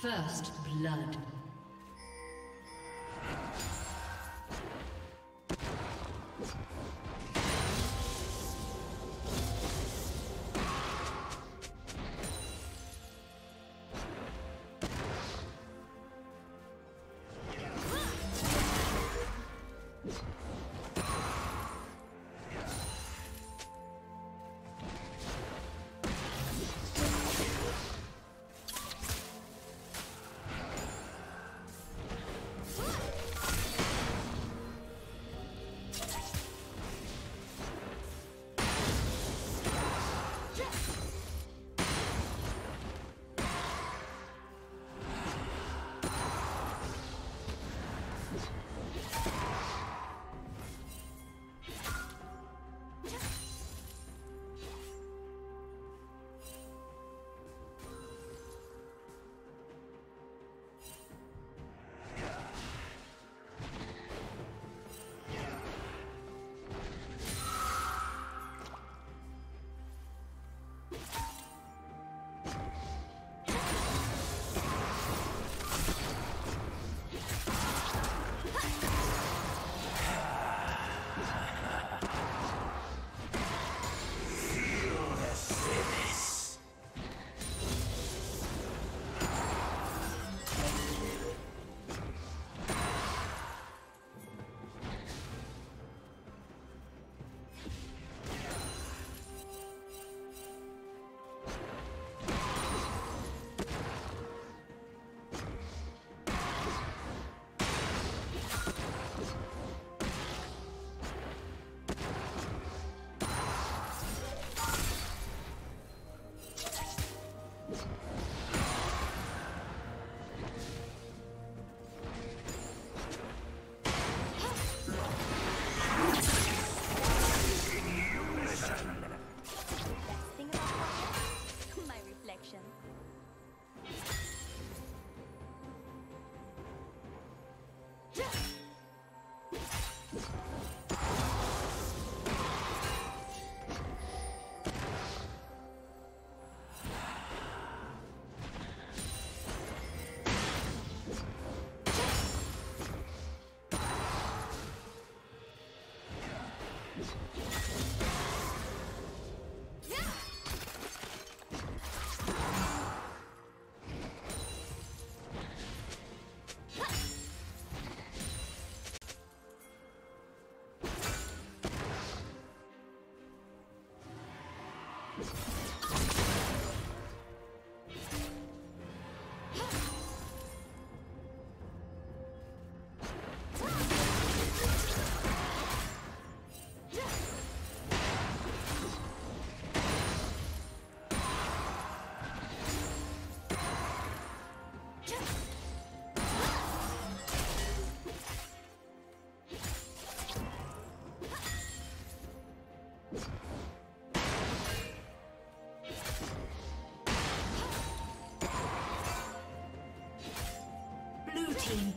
First blood.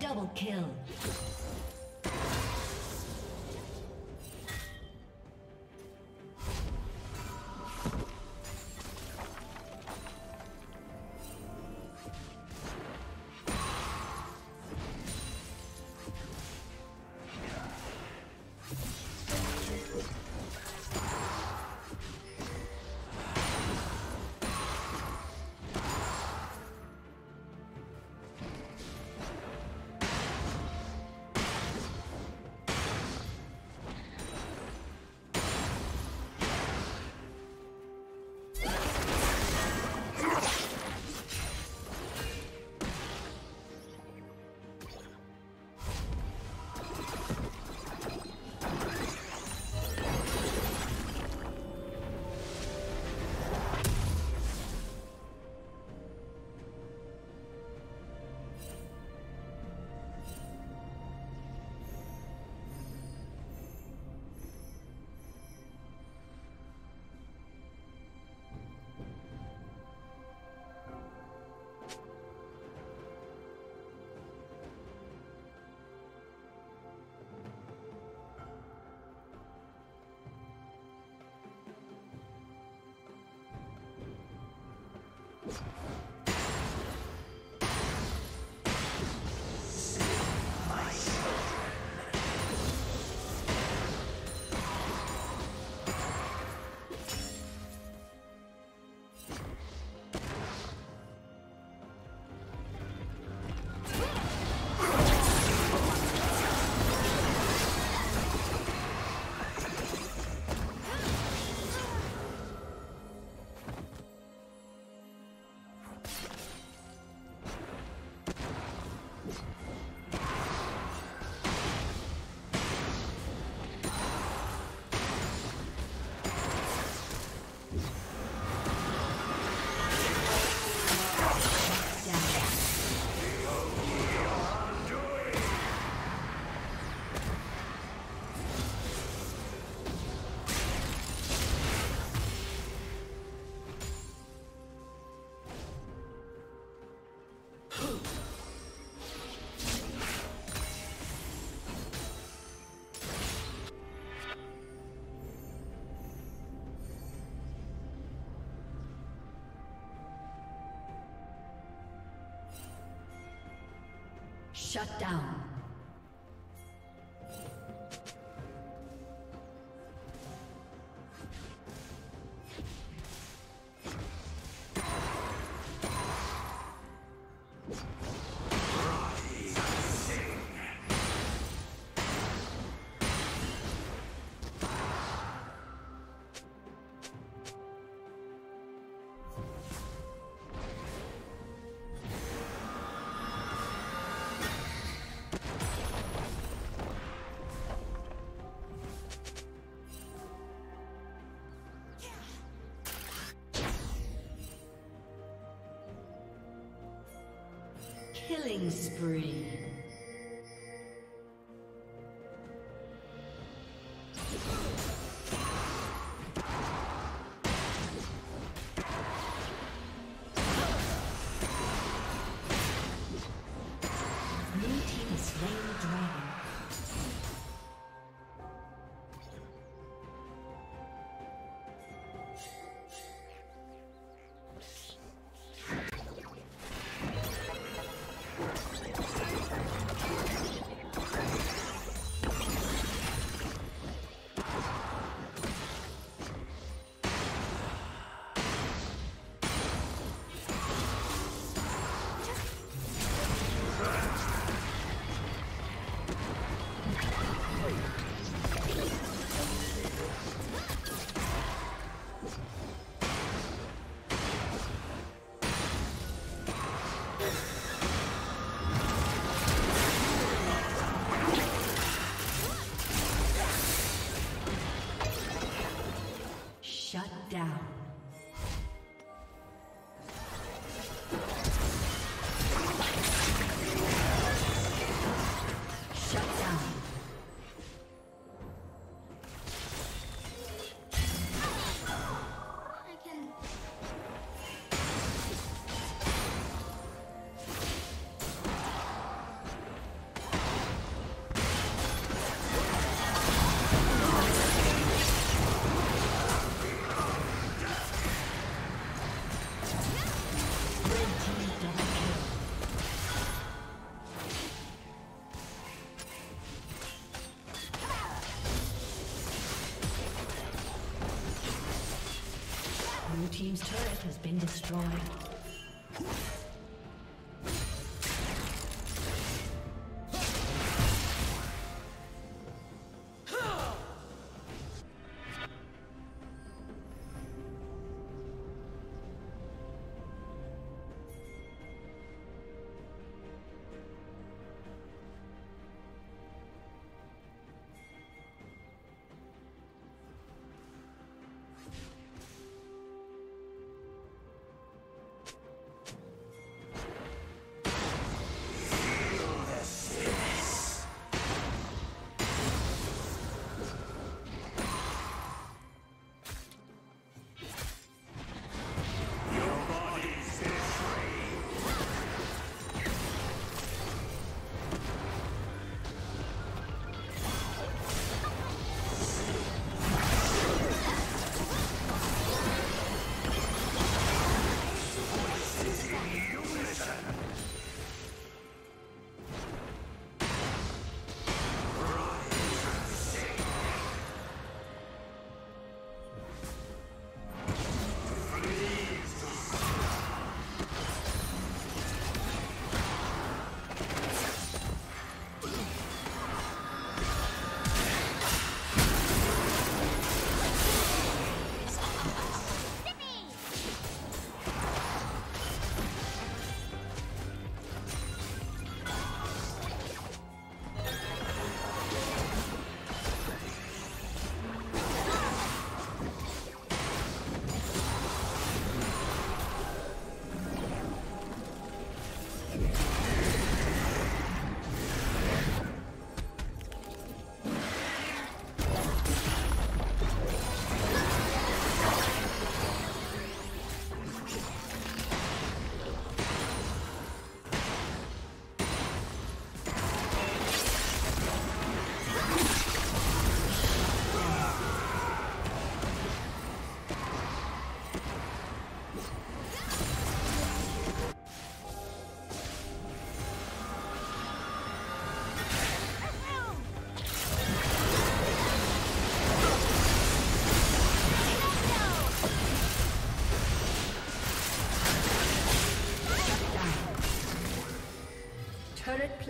Double kill. Shut down. Spree. Been destroyed.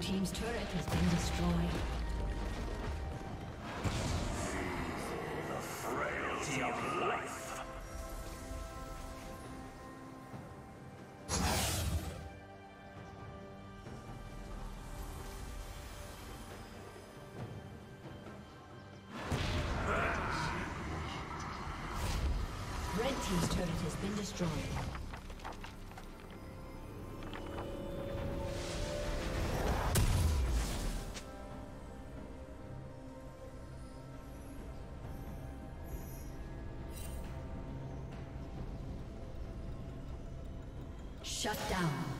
Team's turret has been destroyed. The frailty of life. Red team's turret has been destroyed. Shut down.